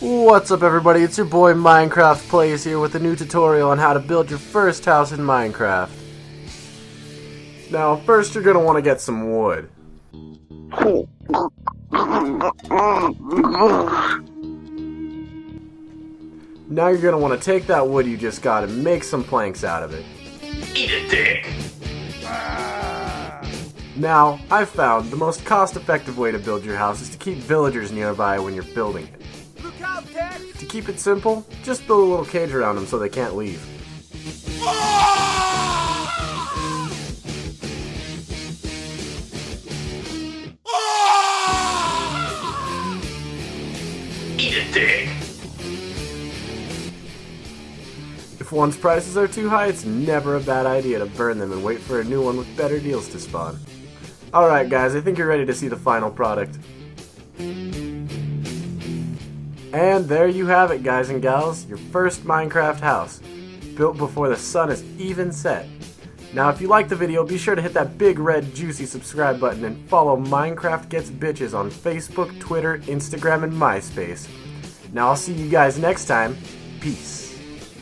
What's up everybody, it's your boy Minecraft Plays here with a new tutorial on how to build your first house in Minecraft. Now, first you're going to want to get some wood. Now you're going to want to take that wood you just got and make some planks out of it. Eat a dick! Now, I've found the most cost-effective way to build your house is to keep villagers nearby when you're building it. Look out, Dad! To keep it simple, just build a little cage around them so they can't leave. Eat a dick! If one's prices are too high, it's never a bad idea to burn them and wait for a new one with better deals to spawn. Alright guys, I think you're ready to see the final product. And there you have it guys and gals, your first Minecraft house. Built before the sun is even set. Now if you liked the video, be sure to hit that big red juicy subscribe button and follow Minecraft Gets Bitches on Facebook, Twitter, Instagram, and MySpace. Now I'll see you guys next time. Peace.